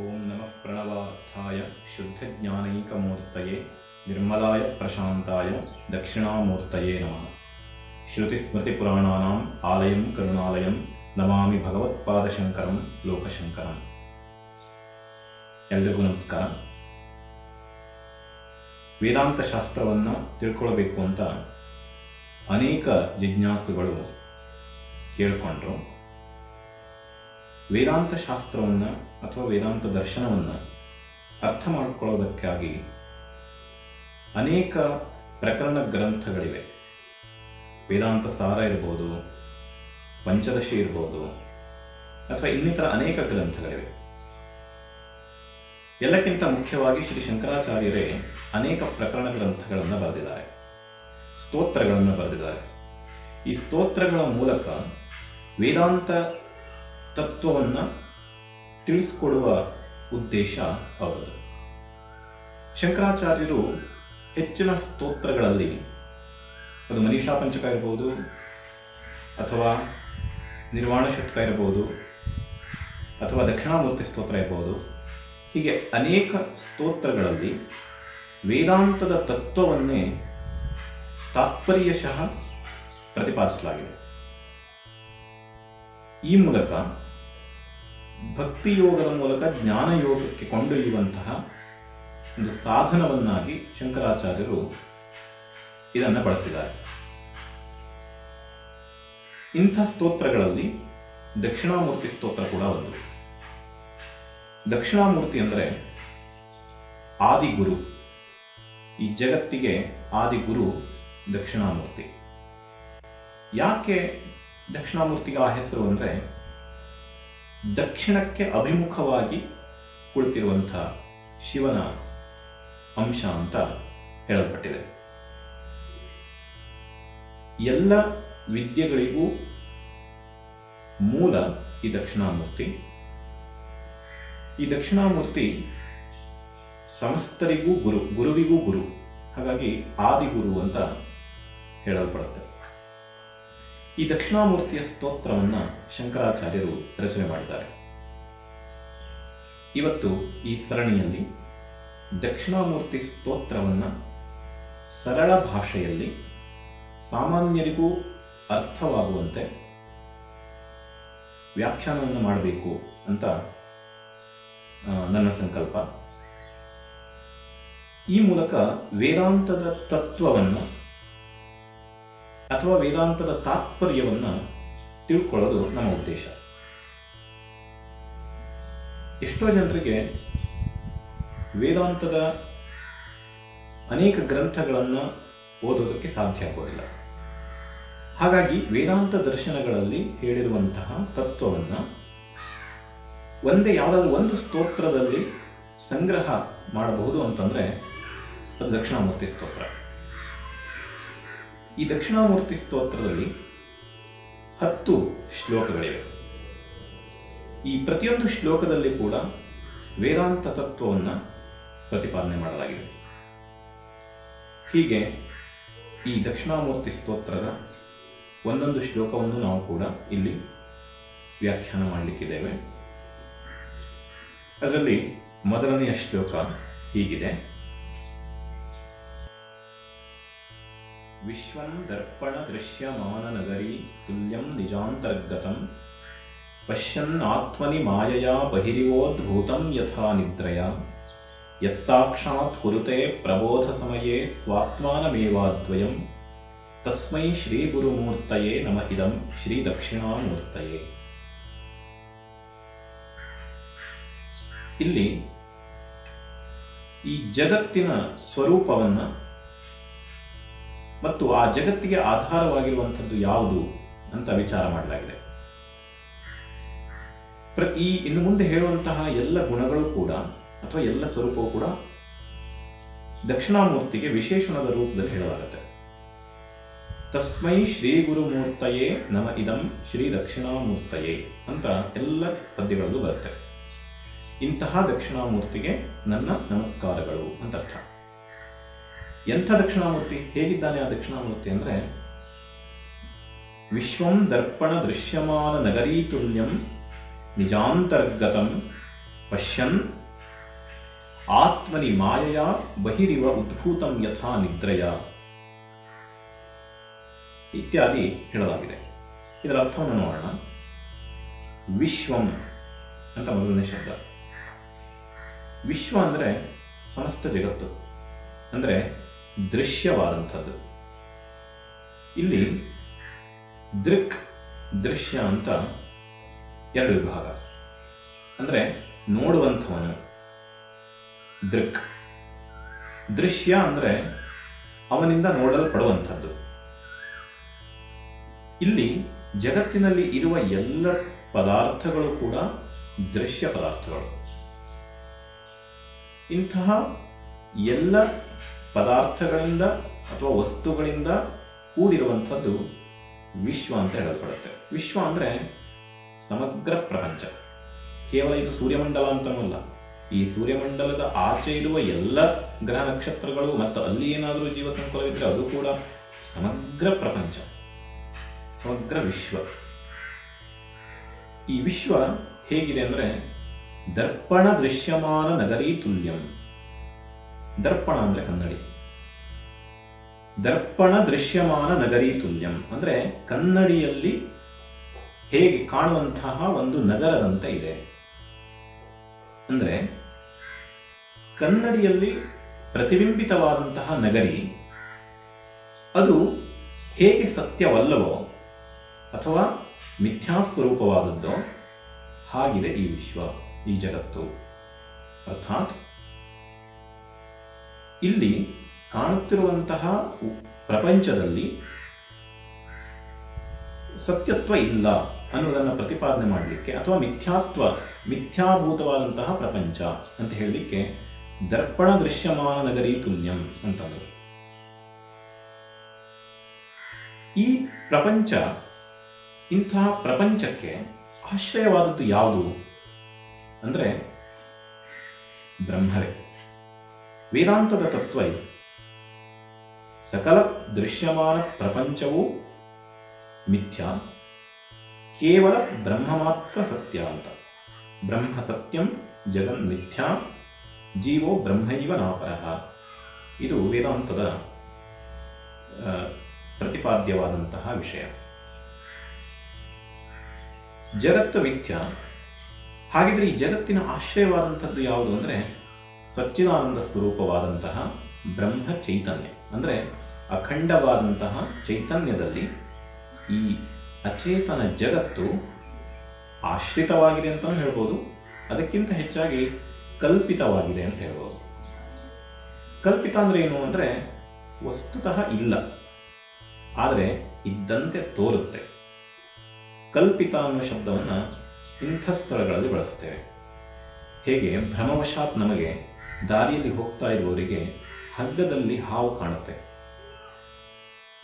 ಓಂ ನಮಃ ಪ್ರಣವಾರ್ಥಾಯ ಶುದ್ಧಜ್ಞಾನೈಕಮೂರ್ತಯೇ ನಿರ್ಮಲಾಯ ಪ್ರಶಾಂತಾಯ ದಕ್ಷಿಣಾಮೂರ್ತಯೇ ನಮಃ ಶ್ರುತಿಸ್ಮೃತಿಪುರಾಣಾನಾಂ ಆಲಯಂ ಕರುಣಾಲಯಂ ನಮಾಮಿ ಭಗವತ್ಪಾದಶಂಕರಂ ಲೋಕಶಂಕರಂ ಎಲ್ರಿಗೂ ನಮಸ್ಕಾರ. ವೇದಾಂತ ಶಾಸ್ತ್ರವನ್ನು ತಿಳ್ಕೊಳ್ಬೇಕು ಅಂತ ಅನೇಕ ಜಿಜ್ಞಾಸುಗಳು ಕೇಳಿಕೊಂಡ್ರು. ವೇದಾಂತ ಶಾಸ್ತ್ರವನ್ನು ಅಥವಾ ವೇದಾಂತ ದರ್ಶನವನ್ನು ಅರ್ಥ ಮಾಡಿಕೊಳ್ಳೋದಕ್ಕಾಗಿ ಅನೇಕ ಪ್ರಕರಣ ಗ್ರಂಥಗಳಿವೆ. ವೇದಾಂತ ಸಾರ ಇರ್ಬೋದು, ಪಂಚದಶಿ ಇರ್ಬೋದು, ಅಥವಾ ಇನ್ನಿತರ ಅನೇಕ ಗ್ರಂಥಗಳಿವೆ. ಎಲ್ಲಕ್ಕಿಂತ ಮುಖ್ಯವಾಗಿ ಶ್ರೀ ಶಂಕರಾಚಾರ್ಯರೇ ಅನೇಕ ಪ್ರಕರಣ ಗ್ರಂಥಗಳನ್ನು ಬರೆದಿದ್ದಾರೆ, ಸ್ತೋತ್ರಗಳನ್ನು ಬರೆದಿದ್ದಾರೆ. ಈ ಸ್ತೋತ್ರಗಳ ಮೂಲಕ ವೇದಾಂತ ತತ್ವವನ್ನು ತಿಳಿಸ್ಕೊಡುವ ಉದ್ದೇಶ ಅವರದು. ಶಂಕರಾಚಾರ್ಯರು ಹೆಚ್ಚಿನ ಸ್ತೋತ್ರಗಳಲ್ಲಿ, ಅದು ಮನೀಷಾ ಪಂಚಕ ಇರಬಹುದು ಅಥವಾ ನಿರ್ವಾಣ ಷಟ್ಕ ಇರಬಹುದು ಅಥವಾ ದಕ್ಷಿಣಾಮೂರ್ತಿ ಸ್ತೋತ್ರ ಇರಬಹುದು ಹೀಗೆ ಅನೇಕ ಸ್ತೋತ್ರಗಳಲ್ಲಿ ವೇದಾಂತದ ತತ್ವವನ್ನೇ ತಾತ್ಪರ್ಯಶಃ ಪ್ರತಿಪಾದಿಸಲಾಗಿದೆ. ಈ ಮೂಲಕ ಭಕ್ತಿಯೋಗದ ಮೂಲಕ ಜ್ಞಾನ ಯೋಗಕ್ಕೆ ಕೊಂಡೊಯ್ಯುವಂತಹ ಒಂದು ಸಾಧನವನ್ನಾಗಿ ಶಂಕರಾಚಾರ್ಯರು ಇದನ್ನು ಬಳಸಿದ್ದಾರೆ. ಇಂಥ ಸ್ತೋತ್ರಗಳಲ್ಲಿ ದಕ್ಷಿಣಾಮೂರ್ತಿ ಸ್ತೋತ್ರ ಕೂಡ ಒಂದು. ದಕ್ಷಿಣಾಮೂರ್ತಿ ಅಂದರೆ ಆದಿಗುರು. ಈ ಜಗತ್ತಿಗೆ ಆದಿಗುರು ದಕ್ಷಿಣಾಮೂರ್ತಿ. ಯಾಕೆ ದಕ್ಷಿಣಾಮೂರ್ತಿಗೆ ಆ ಹೆಸರು ಅಂದರೆ ದಕ್ಷಿಣಕ್ಕೆ ಅಭಿಮುಖವಾಗಿ ಕುಳಿತಿರುವಂಥ ಶಿವನ ಅಂಶ ಅಂತ ಹೇಳಲ್ಪಟ್ಟಿದೆ. ಎಲ್ಲ ವಿದ್ಯೆಗಳಿಗೂ ಮೂಲ ಈ ದಕ್ಷಿಣಾಮೂರ್ತಿ. ಈ ದಕ್ಷಿಣಾಮೂರ್ತಿ ಸಮಸ್ತರಿಗೂ ಗುರು, ಗುರುವಿಗೂ ಗುರು. ಹಾಗಾಗಿ ಆದಿಗುರು ಅಂತ ಹೇಳಲ್ಪಡುತ್ತೆ. ಈ ದಕ್ಷಿಣಾಮೂರ್ತಿಯ ಸ್ತೋತ್ರವನ್ನು ಶಂಕರಾಚಾರ್ಯರು ರಚನೆ ಮಾಡಿದ್ದಾರೆ. ಇವತ್ತು ಈ ಸರಣಿಯಲ್ಲಿ ದಕ್ಷಿಣಾಮೂರ್ತಿ ಸ್ತೋತ್ರವನ್ನು ಸರಳ ಭಾಷೆಯಲ್ಲಿ ಸಾಮಾನ್ಯರಿಗೂ ಅರ್ಥವಾಗುವಂತೆ ವ್ಯಾಖ್ಯಾನವನ್ನು ಮಾಡಬೇಕು ಅಂತ ನನ್ನ ಸಂಕಲ್ಪ. ಈ ಮೂಲಕ ವೇದಾಂತದ ತತ್ವವನ್ನು ಅಥವಾ ವೇದಾಂತದ ತಾತ್ಪರ್ಯವನ್ನು ತಿಳ್ಕೊಳ್ಳೋದು ನಮ್ಮ ಉದ್ದೇಶ. ಎಷ್ಟೋ ಜನರಿಗೆ ವೇದಾಂತದ ಅನೇಕ ಗ್ರಂಥಗಳನ್ನು ಓದೋದಕ್ಕೆ ಸಾಧ್ಯ ಆಗೋದಿಲ್ಲ. ಹಾಗಾಗಿ ವೇದಾಂತ ದರ್ಶನಗಳಲ್ಲಿ ಹೇಳಿರುವಂತಹ ತತ್ವವನ್ನು ಒಂದೇ ಯಾವುದಾದ್ರೂ ಒಂದು ಸ್ತೋತ್ರದಲ್ಲಿ ಸಂಗ್ರಹ ಮಾಡಬಹುದು ಅಂತಂದರೆ ಅದು ದಕ್ಷಿಣಾಮೂರ್ತಿ ಸ್ತೋತ್ರ. ಈ ದಕ್ಷಿಣಾಮೂರ್ತಿ ಸ್ತೋತ್ರದಲ್ಲಿ ಹತ್ತು ಶ್ಲೋಕಗಳಿವೆ. ಈ ಪ್ರತಿಯೊಂದು ಶ್ಲೋಕದಲ್ಲಿ ಕೂಡ ವೇದಾಂತ ತತ್ವವನ್ನು ಪ್ರತಿಪಾದನೆ ಮಾಡಲಾಗಿದೆ. ಹೀಗೆ ಈ ದಕ್ಷಿಣಾಮೂರ್ತಿ ಸ್ತೋತ್ರದ ಒಂದೊಂದು ಶ್ಲೋಕವನ್ನು ನಾವು ಕೂಡ ಇಲ್ಲಿ ವ್ಯಾಖ್ಯಾನ ಮಾಡಲಿಕ್ಕಿದ್ದೇವೆ. ಅದರಲ್ಲಿ ಮೊದಲನೆಯ ಶ್ಲೋಕ ಹೀಗಿದೆ. ವಿಶ್ವಂ ದರ್ಪಣ ದೃಶ್ಯಮಾನ ನಗರಿ ತುಲ್ಯಂ ನಿಜಾಂತರ್ಗತಂ. ಪಶ್ಯನ್ ಆತ್ಮನಿ ಮಾಯಯಾ ಬಹಿರಿವೋದ್ಭೂತಂ ಯಥಾ ನಿದ್ರಯ. ಯಸ್ಸಾಕ್ಷಾತ್ ಕುರುತೆ ಪ್ರಬೋಧ ಸಮಯೇ ಸ್ವಾತ್ಮಾನಮೇವಾದ್ವಯಂ. ತಸ್ಮೈ ಶ್ರೀ ಗುರುಮೂರ್ತಯೇ ನಮ ಇದಂ ಶ್ರೀ ದಕ್ಷಿಣಾಮೂರ್ತಯೇ. ಇಲ್ಲಿ ಈ ಜಗತ್ತಿನ ಸ್ವರೂಪವನ್ನು ಮತ್ತು ಆ ಜಗತ್ತಿಗೆ ಆಧಾರವಾಗಿರುವಂಥದ್ದು ಯಾವುದು ಅಂತ ವಿಚಾರ ಮಾಡಲಾಗಿದೆ. ಈ ಇನ್ನು ಮುಂದೆ ಹೇಳುವಂತಹ ಎಲ್ಲ ಗುಣಗಳು ಕೂಡ ಅಥವಾ ಎಲ್ಲ ಸ್ವರೂಪವು ಕೂಡ ದಕ್ಷಿಣಾಮೂರ್ತಿಗೆ ವಿಶೇಷಣದ ರೂಪದಲ್ಲಿ ಹೇಳಲಾಗುತ್ತೆ. ತಸ್ಮೈ ಶ್ರೀ ಗುರುಮೂರ್ತಯೇ ನಮ ಇದಂ ಶ್ರೀ ದಕ್ಷಿಣಾಮೂರ್ತಯೇ ಅಂತ ಎಲ್ಲ ಪದ್ಯಗಳಲ್ಲೂ ಬರುತ್ತೆ. ಇಂತಹ ದಕ್ಷಿಣಾಮೂರ್ತಿಗೆ ನನ್ನ ನಮಸ್ಕಾರಗಳು ಅಂತ ಅರ್ಥ. ಎಂಥ ದಕ್ಷಿಣಾಮೂರ್ತಿ? ಹೇಗಿದ್ದಾನೆ ಆ ದಕ್ಷಿಣಾಮೂರ್ತಿ ಅಂದರೆ, ವಿಶ್ವಂ ದರ್ಪಣ ದೃಶ್ಯಮಾನ ನಗರೀತುಲ್ಯಂ ನಿಜಾಂತರ್ಗತಂ ಪಶ್ಯನ್ ಆತ್ಮನಿ ಮಾಯೆಯ ಬಹಿರಿವ ಉದ್ಭೂತಂ ಯಥಾ ನಿದ್ರೆಯ. ಇತ್ಯಾದಿ ಹೇಳಲಾಗಿದೆ. ಇದರ ಅರ್ಥವನ್ನು ನೋಡೋಣ. ವಿಶ್ವಂ ಅಂತ ಮೊದಲನೇ ಶಬ್ದ. ವಿಶ್ವ ಅಂದರೆ ಸಮಸ್ತ ಜಗತ್ತು. ಅಂದರೆ ದೃಶ್ಯವಾದಂಥದ್ದು. ಇಲ್ಲಿ ದೃಕ್ ದೃಶ್ಯ ಅಂತ ಎರಡು ವಿಭಾಗ. ಅಂದರೆ ನೋಡುವಂಥವನು. ದೃಕ್. ದೃಶ್ಯ ಅಂದರೆ ಅವನಿಂದ ನೋಡಲ್ಪಡುವಂಥದ್ದು. ಇಲ್ಲಿ ಜಗತ್ತಿನಲ್ಲಿ ಇರುವ ಎಲ್ಲ ಪದಾರ್ಥಗಳು ಕೂಡ ದೃಶ್ಯ ಪದಾರ್ಥಗಳು. ಇಂತಹ ಎಲ್ಲ ಪದಾರ್ಥಗಳಿಂದ ಅಥವಾ ವಸ್ತುಗಳಿಂದ ಕೂಡಿರುವಂಥದ್ದು ವಿಶ್ವ ಅಂತ ಹೇಳಲ್ಪಡುತ್ತೆ. ವಿಶ್ವ ಅಂದರೆ ಸಮಗ್ರ ಪ್ರಪಂಚ. ಕೇವಲ ಇದು ಸೂರ್ಯಮಂಡಲ ಅಂತನಲ್ಲ. ಈ ಸೂರ್ಯಮಂಡಲದ ಆಚೆ ಇರುವ ಎಲ್ಲ ಗ್ರಹ ನಕ್ಷತ್ರಗಳು ಮತ್ತು ಅಲ್ಲಿ ಏನಾದರೂ ಜೀವ ಸಂಕುಲವಿದ್ದರೆ ಅದು ಕೂಡ ಸಮಗ್ರ ಪ್ರಪಂಚ. ಸಮಗ್ರ ವಿಶ್ವ. ಈ ವಿಶ್ವ ಹೇಗಿದೆ ಅಂದರೆ ದರ್ಪಣ ದೃಶ್ಯಮಾನ ನಗರೀ ತುಲ್ಯಂ ದರ್ಪಣ ಅಂದ್ರೆ ಕನ್ನಡಿ. ದರ್ಪಣ ದೃಶ್ಯಮಾನ ನಗರಿ ತುಲ್ಯಂ. ಅಂದ್ರೆ ಕನ್ನಡಿಯಲ್ಲಿ ಹೇಗೆ ಕಾಣುವಂತಹ ಒಂದು ನಗರದಂತೆ ಇದೆ. ಅಂದ್ರೆ ಕನ್ನಡಿಯಲ್ಲಿ ಪ್ರತಿಬಿಂಬಿತವಾದಂತಹ ನಗರಿ, ಅದು ಹೇಗೆ ಸತ್ಯವಲ್ಲವೋ ಅಥವಾ ಮಿಥ್ಯಾಸ್ವರೂಪವಾದದ್ದೋ ಹಾಗಿದೆ ಈ ವಿಶ್ವ, ಈ ಜಗತ್ತು. ಅರ್ಥಾತ್ ಇಲ್ಲಿ ಕಾಣುತ್ತಿರುವಂತಹ ಪ್ರಪಂಚದಲ್ಲಿ ಸತ್ಯತ್ವ ಇಲ್ಲ ಅನ್ನೋದನ್ನು ಪ್ರತಿಪಾದನೆ ಮಾಡಲಿಕ್ಕೆ ಅಥವಾ ಮಿಥ್ಯಾತ್ವ, ಮಿಥ್ಯಾಭೂತವಾದಂತಹ ಪ್ರಪಂಚ ಅಂತ ಹೇಳಲಿಕ್ಕೆ ದರ್ಪಣ ದೃಶ್ಯಮಾನ ನಗರಿ ತುಲ್ಯಂ ಅಂತಂದರು ಈ ಪ್ರಪಂಚ, ಇಂತಹ ಪ್ರಪಂಚಕ್ಕೆ ಆಶ್ರಯವಾದದ್ದು ಯಾವುದು? ಅಂದರೆ ಬ್ರಹ್ಮರೇ. ವೇದಾಂತದ ತತ್ವ ಇದು. ಸಕಲ ದೃಶ್ಯಮಾನ ಪ್ರಪಂಚವು ಮಿಥ್ಯ, ಕೇವಲ ಬ್ರಹ್ಮ ಮಾತ್ರ ಸತ್ಯ ಅಂತ. ಬ್ರಹ್ಮ ಸತ್ಯಂ ಜಗನ್ ಮಿಥ್ಯಾ, ಜೀವೋ ಬ್ರಹ್ಮೈವ ನಾಪರ ಇದು ವೇದಾಂತದ ಪ್ರತಿಪಾದ್ಯವಾದಂತಹ ವಿಷಯ. ಜಗತ್ತು ಮಿಥ್ಯ. ಹಾಗಿದ್ರೆ ಈ ಜಗತ್ತಿನ ಆಶ್ರಯವಾದಂಥದ್ದು ಯಾವುದು ಅಂದರೆ ಸಚ್ಚಿದಾನಂದ ಸ್ವರೂಪವಾದಂತಹ ಬ್ರಹ್ಮ ಚೈತನ್ಯ, ಅಂದರೆ ಅಖಂಡವಾದಂತಹ ಚೈತನ್ಯದಲ್ಲಿ ಈ ಅಚೇತನ ಜಗತ್ತು ಆಶ್ರಿತವಾಗಿದೆ ಅಂತಲೂ ಹೇಳ್ಬೋದು. ಅದಕ್ಕಿಂತ ಹೆಚ್ಚಾಗಿ ಕಲ್ಪಿತವಾಗಿದೆ ಅಂತ ಹೇಳ್ಬೋದು. ಕಲ್ಪಿತ ಅಂದರೆ ಏನು ಅಂದರೆ ವಸ್ತುತಃ ಇಲ್ಲ, ಆದರೆ ಇದ್ದಂತೆ ತೋರುತ್ತೆ. ಕಲ್ಪಿತ ಅನ್ನೋ ಶಬ್ದವನ್ನು ಇಂಥ ಸ್ಥಳಗಳಲ್ಲಿ ಬಳಸ್ತೇವೆ. ಹೇಗೆ? ಭ್ರಮವಶಾತ್ ನಮಗೆ ದಾರಿಯಲ್ಲಿ ಹೋಗ್ತಾ ಇರುವವರಿಗೆ ಹಗ್ಗದಲ್ಲಿ ಹಾವು ಕಾಣುತ್ತೆ.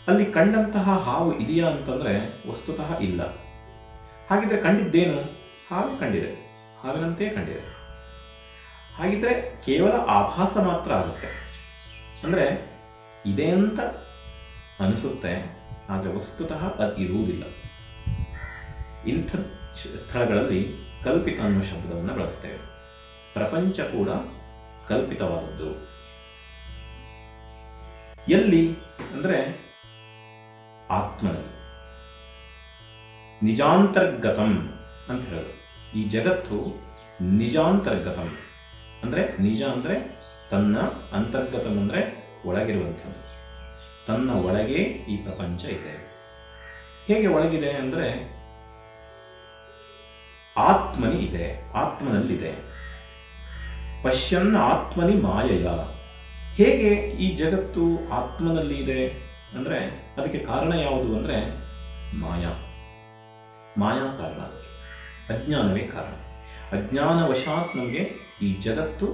ಅಲ್ಲಿ ಕಂಡಂತಹ ಹಾವು ಇದೆಯಾ ಅಂತಂದ್ರೆ ವಸ್ತುತಃ ಇಲ್ಲ. ಹಾಗಿದ್ರೆ ಕಂಡಿದ್ದೇನು? ಹಾವು ಕಂಡಿದೆ. ಹಾವಿನಂತೆ ಕಂಡಿದೆ. ಹಾಗಿದ್ರೆ ಕೇವಲ ಆಭಾಸ ಮಾತ್ರ ಆಗುತ್ತೆ. ಅಂದ್ರೆ ಇದೆ ಅಂತ ಅನಿಸುತ್ತೆ, ಆದರೆ ವಸ್ತುತಃ ಅದು ಇರುವುದಿಲ್ಲ. ಇಂಥ ಸ್ಥಳಗಳಲ್ಲಿ ಕಲ್ಪಿತ ಅನ್ನೋ ಶಬ್ದವನ್ನು ಬಳಸ್ತೇವೆ. ಪ್ರಪಂಚ ಕೂಡ ಕಲ್ಪಿತವಾದದ್ದು. ಎಲ್ಲಿ ಅಂದ್ರೆ ಆತ್ಮನಲ್ಲಿ. ನಿಜಾಂತರ್ಗತಂ ಅಂತ ಹೇಳೋದು. ಈ ಜಗತ್ತು ನಿಜಾಂತರ್ಗತಂ. ಅಂದ್ರೆ ನಿಜ ಅಂದ್ರೆ ತನ್ನ ಅಂತರ್ಗತಂ ಅಂದ್ರೆ ಒಳಗಿರುವಂಥದ್ದು. ತನ್ನ ಒಳಗೆ ಈ ಪ್ರಪಂಚ ಇದೆ. ಹೇಗೆ ಒಳಗಿದೆ ಅಂದ್ರೆ ಆತ್ಮನಿ ಇದೆ, ಆತ್ಮನಲ್ಲಿದೆ. ಪಶ್ಯನ್ ಆತ್ಮನಿ ಮಾಯಯ. ಹೇಗೆ ಈ ಜಗತ್ತು ಆತ್ಮನಲ್ಲಿ ಇದೆ ಅಂದರೆ ಅದಕ್ಕೆ ಕಾರಣ ಯಾವುದು ಅಂದರೆ ಮಾಯಾ. ಮಾಯಾ ಕಾರಣ ಅದಕ್ಕೆ ಅಜ್ಞಾನವೇ ಕಾರಣ. ಅಜ್ಞಾನವಶಾತ್ ನಮಗೆ ಈ ಜಗತ್ತು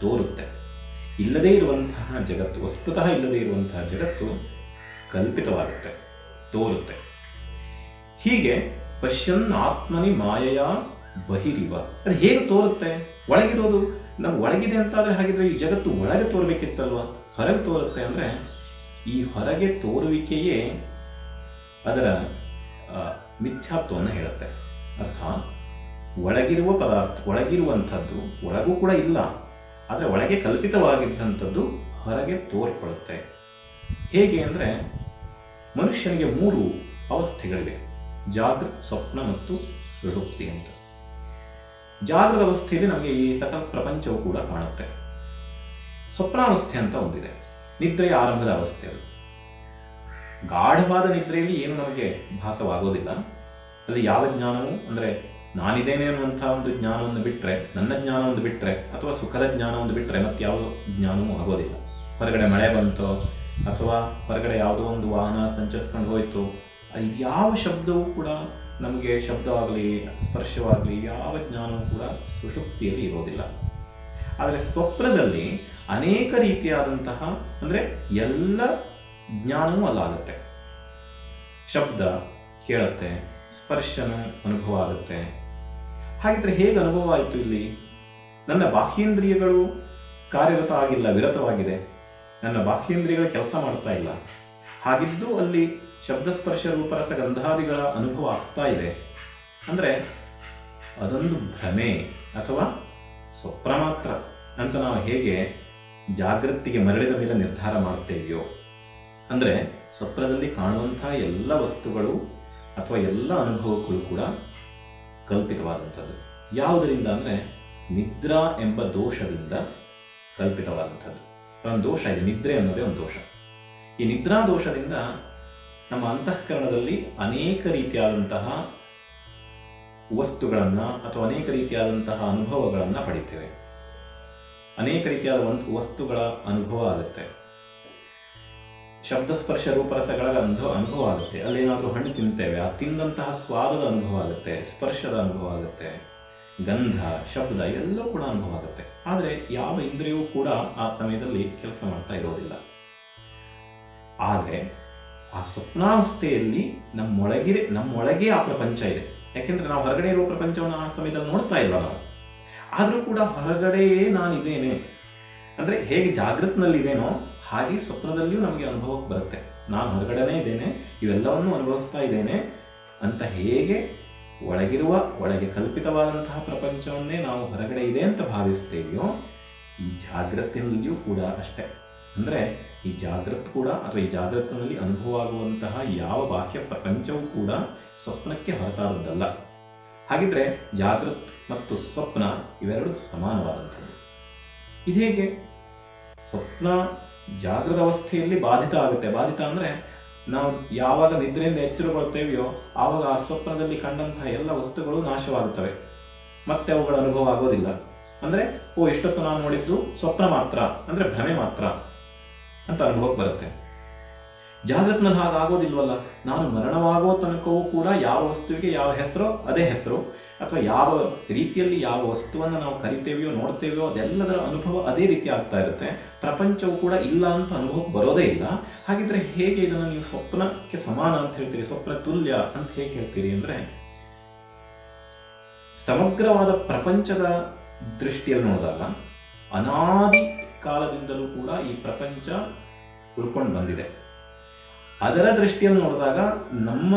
ತೋರುತ್ತೆ. ಇಲ್ಲದೇ ಇರುವಂತಹ ಜಗತ್ತು, ವಸ್ತುತಃ ಇಲ್ಲದೇ ಇರುವಂತಹ ಜಗತ್ತು ಕಲ್ಪಿತವಾಗುತ್ತೆ, ತೋರುತ್ತೆ. ಹೀಗೆ ಪಶ್ಯನ್ ಆತ್ಮನಿ ಮಾಯೆಯ ಬಹಿರಿವ. ಅದು ಹೇಗೆ ತೋರುತ್ತೆ? ಒಳಗಿರೋದು ನಾವು ಒಳಗಿದೆ ಅಂತಾದ್ರೆ ಹಾಗಿದ್ರೆ ಈ ಜಗತ್ತು ಒಳಗೆ ತೋರಬೇಕಿತ್ತಲ್ವ? ಹೊರಗೆ ತೋರುತ್ತೆ ಅಂದ್ರೆ ಈ ಹೊರಗೆ ತೋರುವಿಕೆಯೇ ಅದರ ಮಿಥ್ಯಾತ್ವವನ್ನು ಹೇಳುತ್ತೆ. ಅರ್ಥಾತ್ ಒಳಗಿರುವ ಪದಾರ್ಥ, ಒಳಗಿರುವಂಥದ್ದು ಒಳಗೂ ಕೂಡ ಇಲ್ಲ. ಆದರೆ ಒಳಗೆ ಕಲ್ಪಿತವಾಗಿದ್ದಂಥದ್ದು ಹೊರಗೆ ತೋರ್ಪಡುತ್ತೆ. ಹೇಗೆ ಅಂದರೆ ಮನುಷ್ಯನಿಗೆ ಮೂರು ಅವಸ್ಥೆಗಳಿವೆ. ಜಾಗೃತ್ ಸ್ವಪ್ನ ಮತ್ತು ಸುಷುಪ್ತಿ ಅಂತ. ಜಾಗೃತ ಅವಸ್ಥೆಯಲ್ಲಿ ನಮಗೆ ಈ ಸಕಲ ಪ್ರಪಂಚವು ಕೂಡ ಕಾಣುತ್ತೆ. ಸ್ವಪ್ನಾವಸ್ಥೆ ಅಂತ ಒಂದಿದೆ. ನಿದ್ರೆಯ ಆರಂಭದ ಅವಸ್ಥೆ ಅದು. ಗಾಢವಾದ ನಿದ್ರೆಯಲ್ಲಿ ಏನು ನಮಗೆ ಭಾಸವಾಗೋದಿಲ್ಲ. ಅಲ್ಲಿ ಯಾವ ಜ್ಞಾನವು, ಅಂದರೆ ನಾನಿದ್ದೇನೆ ಅನ್ನುವಂಥ ಒಂದು ಜ್ಞಾನವನ್ನು ಬಿಟ್ಟರೆ ನನ್ನ ಜ್ಞಾನವನ್ನು ಬಿಟ್ಟರೆ ಅಥವಾ ಸುಖದ ಜ್ಞಾನವನ್ನು ಬಿಟ್ಟರೆ ಮತ್ತೆ ಯಾವ ಜ್ಞಾನವೂ ಆಗೋದಿಲ್ಲ. ಹೊರಗಡೆ ಮಳೆ ಬಂತೋ, ಅಥವಾ ಹೊರಗಡೆ ಯಾವುದೋ ಒಂದು ವಾಹನ ಸಂಚರಿಸ್ಕೊಂಡು ಹೋಯಿತು ಯಾವ ಶಬ್ದವೂ ಕೂಡ ನಮಗೆ ಶಬ್ದವಾಗಲಿ, ಸ್ಪರ್ಶವಾಗಲಿ ಯಾವ ಜ್ಞಾನವೂ ಕೂಡ ಸುಷುಪ್ತಿಯಲ್ಲಿ ಇರೋದಿಲ್ಲ. ಆದರೆ ಸ್ವಪ್ನದಲ್ಲಿ ಅನೇಕ ರೀತಿಯಾದಂತಹ, ಅಂದರೆ ಎಲ್ಲ ಜ್ಞಾನವೂ ಅಲ್ಲಾಗುತ್ತೆ. ಶಬ್ದ ಕೇಳುತ್ತೆ, ಸ್ಪರ್ಶನ ಅನುಭವ ಆಗುತ್ತೆ. ಹಾಗಿದ್ರೆ ಹೇಗೆ ಅನುಭವ ಆಯಿತು ಇಲ್ಲಿ? ನನ್ನ ಬಾಹ್ಯೇಂದ್ರಿಯಗಳು ಕಾರ್ಯರತ ಆಗಿಲ್ಲ, ವಿರತವಾಗಿದೆ. ನನ್ನ ಬಾಹ್ಯೇಂದ್ರಿಯಗಳ ಕೆಲಸ ಮಾಡ್ತಾ ಇಲ್ಲ. ಹಾಗಿದ್ದು ಅಲ್ಲಿ ಶಬ್ದ ಸ್ಪರ್ಶ ರೂಪರಸ ಗಂಧಾದಿಗಳ ಅನುಭವ ಆಗ್ತಾ ಇದೆ. ಅಂದರೆ ಅದೊಂದು ಭ್ರಮೆ ಅಥವಾ ಸ್ವಪ್ನ ಮಾತ್ರ ಅಂತ ನಾವು ಹೇಗೆ ಜಾಗೃತಿಗೆ ಮರಳಿದ ಮೇಲೆ ನಿರ್ಧಾರ ಮಾಡ್ತೇವೆಯೋ. ಅಂದರೆ ಸ್ವಪ್ನದಲ್ಲಿ ಕಾಣುವಂಥ ಎಲ್ಲ ವಸ್ತುಗಳು ಅಥವಾ ಎಲ್ಲ ಅನುಭವಗಳು ಕೂಡ ಕಲ್ಪಿತವಾದಂಥದ್ದು. ಯಾವುದರಿಂದ ಅಂದರೆ ನಿದ್ರಾ ಎಂಬ ದೋಷದಿಂದ ಕಲ್ಪಿತವಾದಂಥದ್ದು. ಒಂದು ದೋಷ ಇದೆ, ನಿದ್ರೆ ಅನ್ನೋದೇ ಒಂದು ದೋಷ. ಈ ನಿದ್ರಾ ದೋಷದಿಂದ ನಮ್ಮ ಅಂತಃಕರಣದಲ್ಲಿ ಅನೇಕ ರೀತಿಯಾದಂತಹ ವಸ್ತುಗಳನ್ನು ಅಥವಾ ಅನೇಕ ರೀತಿಯಾದಂತಹ ಅನುಭವಗಳನ್ನು ಪಡಿತೇವೆ. ಅನೇಕ ರೀತಿಯಾದ ಒಂದು ವಸ್ತುಗಳ ಅನುಭವ ಆಗುತ್ತೆ. ಶಬ್ದಸ್ಪರ್ಶ ರೂಪರಸಗಳ ಅನುಭವ ಅನುಭವ ಆಗುತ್ತೆ. ಅಲ್ಲಿ ಏನಾದರೂ ಹಣ್ಣು ತಿಂತೇವೆ, ಆ ತಿಂದಂತಹ ಸ್ವಾದದ ಅನುಭವ ಆಗುತ್ತೆ, ಸ್ಪರ್ಶದ ಅನುಭವ ಆಗುತ್ತೆ, ಗಂಧ, ಶಬ್ದ ಎಲ್ಲವೂ ಕೂಡ ಅನುಭವ ಆಗುತ್ತೆ. ಆದರೆ ಯಾವ ಇಂದ್ರಿಯವೂ ಕೂಡ ಆ ಸಮಯದಲ್ಲಿ ಕೆಲಸ ಮಾಡ್ತಾ ಇರೋದಿಲ್ಲ. ಆದರೆ ಆ ಸ್ವಪ್ನಾವಸ್ಥೆಯಲ್ಲಿ ನಮ್ಮೊಳಗಿರೆ ನಮ್ಮೊಳಗೆ ಆ ಪ್ರಪಂಚ ಇದೆ. ಯಾಕೆಂದ್ರೆ ನಾವು ಹೊರಗಡೆ ಇರುವ ಪ್ರಪಂಚವನ್ನು ಆ ಸಮಯದಲ್ಲಿ ನೋಡ್ತಾ ಇಲ್ಲ ನಾವು? ಆದರೂ ಕೂಡ ಹೊರಗಡೆಯೇ ನಾನಿದ್ದೇನೆ. ಅಂದರೆ ಹೇಗೆ ಜಾಗೃತನಲ್ಲಿದ್ದೇನೋ ಹಾಗೆ ಸ್ವಪ್ನದಲ್ಲಿಯೂ ನಮಗೆ ಅನುಭವಕ್ಕೆ ಬರುತ್ತೆ. ನಾನು ಹೊರಗಡೆನೇ ಇದ್ದೇನೆ, ಇವೆಲ್ಲವನ್ನೂ ಅನುಭವಿಸ್ತಾ ಇದ್ದೇನೆ ಅಂತ ಹೇಗೆ ಒಳಗಿರುವ, ಒಳಗೆ ಕಲ್ಪಿತವಾದಂತಹ ಪ್ರಪಂಚವನ್ನೇ ನಾವು ಹೊರಗಡೆ ಇದೆ ಅಂತ ಭಾವಿಸ್ತೇವೆಯೋ, ಈ ಜಾಗೃತಿನಲ್ಲಿಯೂ ಕೂಡ ಅಷ್ಟೇ. ಅಂದರೆ ಈ ಜಾಗೃತ್ ಕೂಡ ಅಥವಾ ಈ ಜಾಗ್ರತ್ನಲ್ಲಿ ಅನುಭವ ಆಗುವಂತಹ ಯಾವ ಬಾಹ್ಯ ಪ್ರಪಂಚವೂ ಕೂಡ ಸ್ವಪ್ನಕ್ಕೆ ಹೊರತಾದದ್ದಲ್ಲ. ಹಾಗಿದ್ರೆ ಜಾಗೃತ್ ಮತ್ತು ಸ್ವಪ್ನ ಇವೆರಡು ಸಮಾನವಾದಂಥದ್ದು. ಇದು ಹೇಗೆ? ಸ್ವಪ್ನ ಜಾಗೃತ ಅವಸ್ಥೆಯಲ್ಲಿ ಬಾಧಿತ ಆಗುತ್ತೆ. ಬಾಧಿತ ಅಂದರೆ ನಾವು ಯಾವಾಗ ನಿದ್ರೆಯಿಂದ ಎಚ್ಚರಗೊಳ್ತೇವೆಯೋ ಆವಾಗ ಆ ಸ್ವಪ್ನದಲ್ಲಿ ಕಂಡಂತಹ ಎಲ್ಲ ವಸ್ತುಗಳು ನಾಶವಾಗುತ್ತವೆ. ಮತ್ತೆ ಅವುಗಳ ಅನುಭವ ಆಗೋದಿಲ್ಲ. ಅಂದರೆ, ಓ ಇಷ್ಟೊತ್ತು ನಾನು ನೋಡಿದ್ದು ಸ್ವಪ್ನ ಮಾತ್ರ, ಅಂದರೆ ಭ್ರಮೆ ಮಾತ್ರ. ಅಂತ ಅನುಭವಕ್ಕೆ ಬರುತ್ತೆ. ಜಾಗತ್ನಲ್ಲಿ ಹಾಗಾಗೋದಿಲ್ವಲ್ಲ, ನಾನು ಮರಣವಾಗೋ ತನಕವೂ ಕೂಡ ಯಾವ ವಸ್ತುವಿಗೆ ಯಾವ ಹೆಸರೋ ಅದೇ ಹೆಸರು, ಅಥವಾ ಯಾವ ರೀತಿಯಲ್ಲಿ ಯಾವ ವಸ್ತುವನ್ನು ನಾವು ಕರಿತೇವೆಯೋ ನೋಡ್ತೇವೆಯೋ ಅದೆಲ್ಲದರ ಅನುಭವ ಅದೇ ರೀತಿ ಆಗ್ತಾ ಇರುತ್ತೆ. ಪ್ರಪಂಚವು ಕೂಡ ಇಲ್ಲ ಅಂತ ಅನುಭವಕ್ಕೆ ಬರೋದೇ ಇಲ್ಲ. ಹಾಗಿದ್ರೆ ಹೇಗೆ ಇದನ್ನು ನೀವು ಸ್ವಪ್ನಕ್ಕೆ ಸಮಾನ ಅಂತ ಹೇಳ್ತೀರಿ, ಸ್ವಪ್ನ ತುಲ್ಯ ಅಂತ ಹೇಗೆ ಹೇಳ್ತೀರಿ ಅಂದರೆ, ಸಮಗ್ರವಾದ ಪ್ರಪಂಚದ ದೃಷ್ಟಿಯಲ್ಲಿ ನೋಡಿದಾಗ ಅನಾದಿ ಕಾಲದಿಂದಲೂ ಕೂಡ ಈ ಪ್ರಪಂಚ ಉಳ್ಕೊಂಡು ಬಂದಿದೆ. ಅದರ ದೃಷ್ಟಿಯಲ್ಲಿ ನೋಡಿದಾಗ ನಮ್ಮ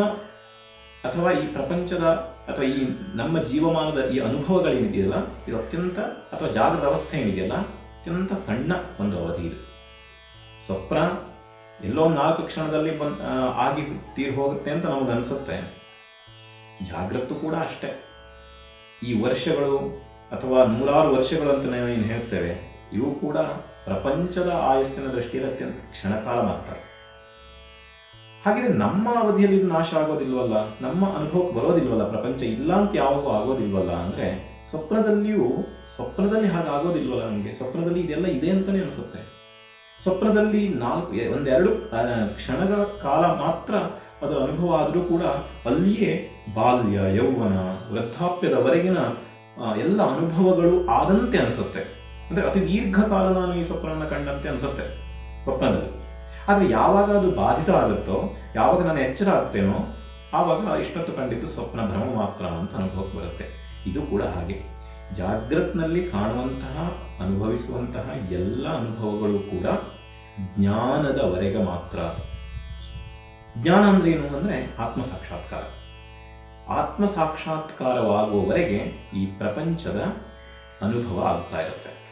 ಅಥವಾ ಈ ಪ್ರಪಂಚದ ಅಥವಾ ಈ ನಮ್ಮ ಜೀವಮಾನದ ಈ ಅನುಭವಗಳೇನಿದೆಯಲ್ಲ, ಇದು ಅತ್ಯಂತ ಅಥವಾ ಜಾಗದ ಅವಸ್ಥೆ ಏನಿದೆಯಲ್ಲ, ಅತ್ಯಂತ ಸಣ್ಣ ಒಂದು ಅವಧಿ ಇದು. ಸ್ವಪ್ನ ಎಲ್ಲೋ ನಾಲ್ಕು ಕ್ಷಣದಲ್ಲಿ ಬಂದ್ ಆಗಿ ತೀರ್ ಹೋಗುತ್ತೆ ಅಂತ ನಮಗೆ ಅನಿಸುತ್ತೆ. ಜಾಗೃತು ಕೂಡ ಅಷ್ಟೇ. ಈ ವರ್ಷಗಳು ಅಥವಾ ನೂರಾರು ವರ್ಷಗಳು ಅಂತ ನಾವು ಹೇಳ್ತೇವೆ ಇವು ಕೂಡ ಪ್ರಪಂಚದ ಆಯಸ್ಸಿನ ದೃಷ್ಟಿಯಲ್ಲಿ ಅತ್ಯಂತ ಕ್ಷಣಕಾಲ ಮಾತ್ರ. ಹಾಗಿದ್ರೆ ನಮ್ಮ ಅವಧಿಯಲ್ಲಿ ಇದು ನಾಶ ಆಗೋದಿಲ್ವಲ್ಲ, ನಮ್ಮ ಅನುಭವಕ್ಕೆ ಬರೋದಿಲ್ವಲ್ಲ, ಪ್ರಪಂಚ ಇಲ್ಲ ಅಂತ ಯಾವಾಗೂ ಆಗೋದಿಲ್ವಲ್ಲ ಅಂದ್ರೆ ಸ್ವಪ್ನದಲ್ಲಿಯೂ ಸ್ವಪ್ನದಲ್ಲಿ ಹಾಗಾಗೋದಿಲ್ವಲ್ಲ ನಮಗೆ? ಸ್ವಪ್ನದಲ್ಲಿ ಇದೆಲ್ಲ ಇದೆ ಅಂತಾನೆ ಅನಿಸುತ್ತೆ. ಸ್ವಪ್ನದಲ್ಲಿ ನಾಲ್ಕು ಒಂದೆರಡು ಕ್ಷಣಗಳ ಕಾಲ ಮಾತ್ರ ಅದರ ಅನುಭವ ಆದರೂ ಕೂಡ ಅಲ್ಲಿಯೇ ಬಾಲ್ಯ, ಯೌವನ, ವೃದ್ಧಾಪ್ಯದವರೆಗಿನ ಎಲ್ಲ ಅನುಭವಗಳು ಆದಂತೆ ಅನಿಸುತ್ತೆ. ಅಂದ್ರೆ ಅತಿ ದೀರ್ಘಕಾಲ ನಾನು ಈ ಸ್ವಪ್ನವನ್ನು ಕಂಡಂತೆ ಅನಿಸುತ್ತೆ, ಸ್ವಪ್ನದಲ್ಲಿ. ಆದರೆ ಯಾವಾಗ ಅದು ಬಾಧಿತ ಆಗುತ್ತೋ ಯಾವಾಗ ನಾನು ಎಚ್ಚರ ಆಗ್ತೇನೋ, ಆವಾಗ ಇಷ್ಟೊತ್ತು ಕಂಡಿದ್ದು ಸ್ವಪ್ನ ಭ್ರಮ ಮಾತ್ರ ಅಂತ ಅನುಭವಕ್ಕೆ ಬರುತ್ತೆ. ಇದು ಕೂಡ ಹಾಗೆ. ಜಾಗೃತ್ನಲ್ಲಿ ಕಾಣುವಂತಹ, ಅನುಭವಿಸುವಂತಹ ಎಲ್ಲ ಅನುಭವಗಳು ಕೂಡ ಜ್ಞಾನದವರೆಗೆ ಮಾತ್ರ. ಜ್ಞಾನ ಅಂದ್ರೆ ಏನು ಅಂದ್ರೆ ಆತ್ಮ ಸಾಕ್ಷಾತ್ಕಾರ ಆತ್ಮ ಸಾಕ್ಷಾತ್ಕಾರವಾಗುವವರೆಗೆ ಈ ಪ್ರಪಂಚದ ಅನುಭವ ಆಗ್ತಾ ಇರುತ್ತೆ.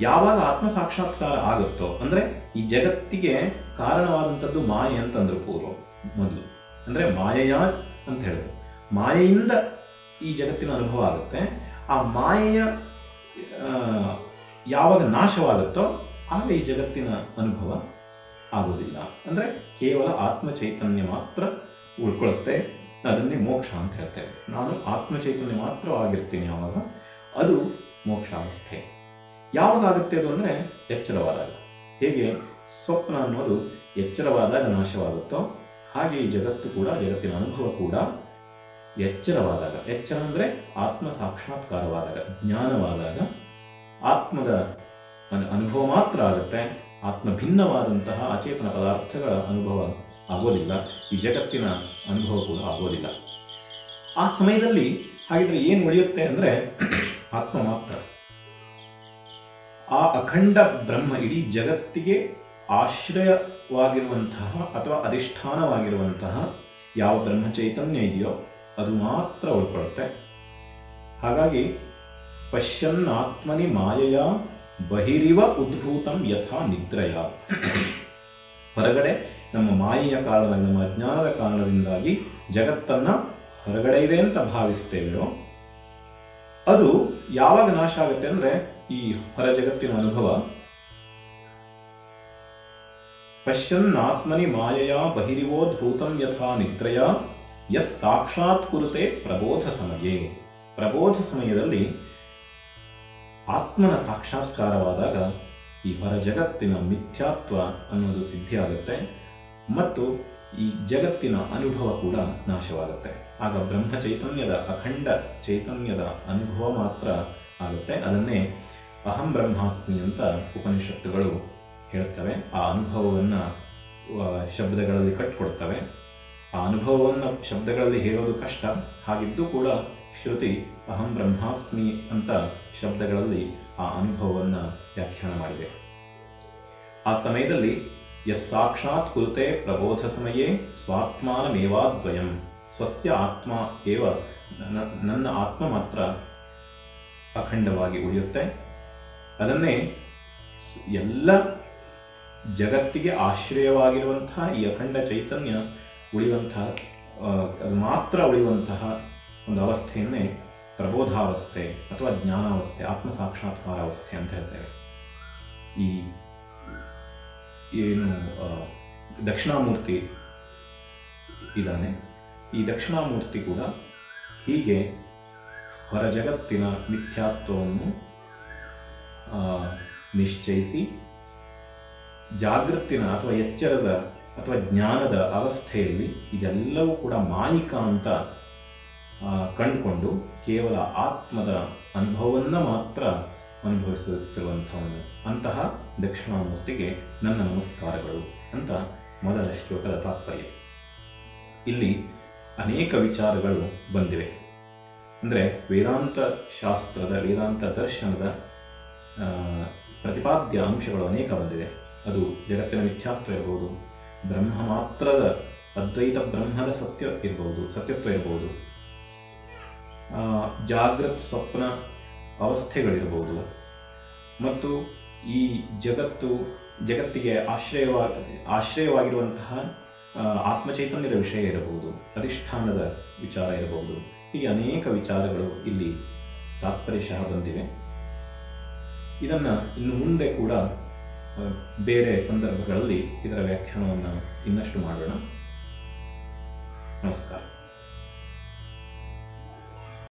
ಯಾವಾಗ ಆತ್ಮ ಸಾಕ್ಷಾತ್ಕಾರ ಆಗುತ್ತೋ, ಅಂದ್ರೆ ಈ ಜಗತ್ತಿಗೆ ಕಾರಣವಾದಂಥದ್ದು ಮಾಯೆ ಅಂತಂದ್ರು ಪೂರ್ವ, ಮೊದಲು. ಅಂದ್ರೆ ಮಾಯೆಯ ಅಂತ ಹೇಳಿದ್ರು. ಮಾಯೆಯಿಂದ ಈ ಜಗತ್ತಿನ ಅನುಭವ ಆಗುತ್ತೆ. ಆ ಮಾಯೆಯ ಯಾವಾಗ ನಾಶವಾಗುತ್ತೋ, ಆಗ ಈ ಜಗತ್ತಿನ ಅನುಭವ ಆಗೋದಿಲ್ಲ ಅಂದ್ರೆ ಕೇವಲ ಆತ್ಮ ಚೈತನ್ಯ ಮಾತ್ರ ಉಳ್ಕೊಳ್ಳುತ್ತೆ. ಅದನ್ನೇ ಮೋಕ್ಷ ಅಂತ ಹೇಳ್ತೇವೆ ನಾನು ಆತ್ಮ ಚೈತನ್ಯ ಮಾತ್ರ ಆಗಿರ್ತೀನಿ ಯಾವಾಗ? ಅದು ಮೋಕ್ಷಾವಸ್ಥೆ. ಯಾವಾಗ ಆಗುತ್ತೆ ಅದು ಅಂದರೆ ಎಚ್ಚರವಾದಾಗ? ಹೇಗೆ ಸ್ವಪ್ನ ಅನ್ನೋದು ಎಚ್ಚರವಾದಾಗ ನಾಶವಾಗುತ್ತೋ ಹಾಗೆ ಈ ಜಗತ್ತು ಕೂಡ, ಜಗತ್ತಿನ ಅನುಭವ ಕೂಡ ಎಚ್ಚರವಾದಾಗ, ಎಚ್ಚರ ಅಂದರೆ ಆತ್ಮ ಸಾಕ್ಷಾತ್ಕಾರವಾದಾಗ, ಜ್ಞಾನವಾದಾಗ ಆತ್ಮದ ಅನು- ಅನುಭವ ಮಾತ್ರ ಆಗುತ್ತೆ. ಆತ್ಮ ಭಿನ್ನವಾದಂತಹ ಅಚೇತನ ಪದಾರ್ಥಗಳ ಅನುಭವ ಆಗೋದಿಲ್ಲ. ಈ ಜಗತ್ತಿನ ಅನುಭವ ಕೂಡ ಆಗೋದಿಲ್ಲ. ಆ ಸಮಯದಲ್ಲಿ ಹಾಗಿದ್ರೆ ಏನು ಉಳಿಯುತ್ತೆ ಅಂದರೆ ಆತ್ಮ ಮಾತ್ರ. ಆ ಅಖಂಡ ಬ್ರಹ್ಮ ಇಡೀ ಜಗತ್ತಿಗೆ ಆಶ್ರಯವಾಗಿರುವಂತಹ ಅಥವಾ ಅಧಿಷ್ಠಾನವಾಗಿರುವಂತಹ ಯಾವ ಬ್ರಹ್ಮ ಚೈತನ್ಯ ಇದೆಯೋ ಅದು ಮಾತ್ರ ಉಳ್ಕೊಳ್ಳುತ್ತೆ ಹಾಗಾಗಿ ಪಶ್ಯನ್ ಆತ್ಮನಿ ಮಾಯೆಯ ಬಹಿರಿವ ಉದ್ಭೂತಂ ಯಥಾ ನಿದ್ರೆಯ. ಹೊರಗಡೆ ನಮ್ಮ ಮಾಯೆಯ ಕಾರಣ ನಮ್ಮ ಅಜ್ಞಾನದ ಕಾರಣದಿಂದಾಗಿ ಜಗತ್ತನ್ನು ಹೊರಗಡೆ ಇದೆ ಅಂತ ಭಾವಿಸ್ತೇವೆಯೋ ಅದು ಯಾವಾಗ ನಾಶ ಆಗುತ್ತೆ ಅಂದ್ರೆ ಈ ಹೊರ ಜಗತ್ತಿನ ಅನುಭವ. ಪಶ್ಯನ್ ಆತ್ಮನಿ ಮಾಯೆಯ ಬಹಿರಿವೋದ್ಭೂತಂ ಯಥಾ ನಿದ್ರೆಯ? ಯಸ್ ಸಾಕ್ಷಾತ್ ಕುರುತೆ ಪ್ರಬೋಧ ಸಮಯೇ. ಪ್ರಬೋಧ ಸಮಯದಲ್ಲಿ ಆತ್ಮನ ಸಾಕ್ಷಾತ್ಕಾರವಾದಾಗ ಈ ಹೊರ ಜಗತ್ತಿನ ಮಿಥ್ಯಾತ್ವ ಅನ್ನೋದು ಸಿದ್ಧಿಯಾಗುತ್ತೆ. ಮತ್ತು ಈ ಜಗತ್ತಿನ ಅನುಭವ ಕೂಡ ನಾಶವಾಗುತ್ತೆ. ಆಗ ಬ್ರಹ್ಮ ಚೈತನ್ಯದ ಅಖಂಡ ಚೈತನ್ಯದ ಅನುಭವ ಮಾತ್ರ ಆಗುತ್ತೆ. ಅದನ್ನೇ ಅಹಂ ಬ್ರಹ್ಮಾಸ್ಮಿ ಅಂತ ಉಪನಿಷತ್ತುಗಳು ಹೇಳ್ತವೆ. ಆ ಅನುಭವವನ್ನು ಶಬ್ದಗಳಲ್ಲಿ ಕಟ್ಕೊಡ್ತವೆ. ಆ ಅನುಭವವನ್ನು ಶಬ್ದಗಳಲ್ಲಿ ಹೇಳೋದು ಕಷ್ಟ. ಹಾಗಿದ್ದು ಕೂಡ ಶ್ರುತಿ ಅಹಂ ಬ್ರಹ್ಮಾಸ್ಮಿ ಅಂತ ಶಬ್ದಗಳಲ್ಲಿ ಆ ಅನುಭವವನ್ನು ವ್ಯಾಖ್ಯಾನ ಮಾಡಿದೆ. ಆ ಸಮಯದಲ್ಲಿ ಯಸ್ ಸಾಕ್ಷಾತ್ ಕುರುತೆ ಪ್ರಬೋಧ ಸಮಯೇ ಸ್ವಾತ್ಮಾನಮೇವಾದ್ವಯಂ ಸ್ವಸ್ಯ ಆತ್ಮ ಏವ ನನ್ನ ಆತ್ಮ ಮಾತ್ರ ಅಖಂಡವಾಗಿ ಉಳಿಯುತ್ತೆ. ಅದನ್ನೇ ಎಲ್ಲ ಜಗತ್ತಿಗೆ ಆಶ್ರಯವಾಗಿರುವಂತಹ ಈ ಅಖಂಡ ಚೈತನ್ಯ ಉಳಿಯುವಂತಹ ಅದು ಮಾತ್ರ ಉಳಿಯುವಂತಹ ಒಂದು ಅವಸ್ಥೆಯನ್ನೇ ಪ್ರಬೋಧಾವಸ್ಥೆ ಅಥವಾ ಜ್ಞಾನಾವಸ್ಥೆ ಆತ್ಮ ಸಾಕ್ಷಾತ್ಕಾರ ಅವಸ್ಥೆ ಅಂತ ಹೇಳ್ತೇವೆ. ಈ ಏನು ದಕ್ಷಿಣಾಮೂರ್ತಿ ಇದ್ದಾನೆ. ಈ ದಕ್ಷಿಣಾಮೂರ್ತಿ ಕೂಡ ಹೀಗೆ ಹೊರ ಜಗತ್ತಿನ ಮಿಥ್ಯಾತ್ವವನ್ನು ನಿಶ್ಚಯಿಸಿ ಜಾಗೃತಿನ ಅಥವಾ ಎಚ್ಚರದ ಅಥವಾ ಜ್ಞಾನದ ಅವಸ್ಥೆಯಲ್ಲಿ ಇದೆಲ್ಲವೂ ಕೂಡ ಮಾಯಿಕ ಅಂತ ಕಂಡುಕೊಂಡು ಕೇವಲ ಆತ್ಮದ ಅನುಭವವನ್ನು ಮಾತ್ರ ಅನುಭವಿಸುತ್ತಿರುವಂಥವನು. ಅಂತಹ ದಕ್ಷಿಣಾಮೂರ್ತಿಗೆ ನನ್ನ ನಮಸ್ಕಾರಗಳು ಅಂತ ಮೊದಲ ಶ್ಲೋಕದ ತಾತ್ಪರ್ಯ. ಇಲ್ಲಿ ಅನೇಕ ವಿಚಾರಗಳು ಬಂದಿವೆ. ಅಂದರೆ ವೇದಾಂತ ಶಾಸ್ತ್ರದ, ವೇದಾಂತ ದರ್ಶನದ ಪ್ರತಿಪಾದ್ಯ ಅಂಶಗಳು ಅನೇಕ ಬಂದಿದೆ ಅದು ಜಗತ್ತಿನ ಮಿಥ್ಯಾತ್ವ ಇರಬಹುದು ಬ್ರಹ್ಮ ಮಾತ್ರದ ಅದ್ವೈತ ಬ್ರಹ್ಮದ ಸತ್ಯ ಇರಬಹುದು ಸತ್ಯತ್ವ ಇರಬಹುದು ಜಾಗೃತ್ ಸ್ವಪ್ನ ಅವಸ್ಥೆಗಳಿರ್ಬೋದು, ಮತ್ತು ಈ ಜಗತ್ತು, ಜಗತ್ತಿಗೆ ಆಶ್ರಯವಾ ಆಶ್ರಯವಾಗಿರುವಂತಹ ಆತ್ಮಚೈತನ್ಯದ ವಿಷಯ ಇರಬಹುದು, ಅಧಿಷ್ಠಾನದ ವಿಚಾರ ಇರಬಹುದು, ಈ ಅನೇಕ ವಿಚಾರಗಳು ಇಲ್ಲಿ ತಾತ್ಪರ್ಯಶಃ ಬಂದಿವೆ. ಇದನ್ನು ಇನ್ನು ಮುಂದೆ ಕೂಡ ಬೇರೆ ಸಂದರ್ಭಗಳಲ್ಲಿ ಇದರ ವ್ಯಾಖ್ಯಾನವನ್ನು ಇನ್ನಷ್ಟು ಮಾಡೋಣ. ನಮಸ್ಕಾರ.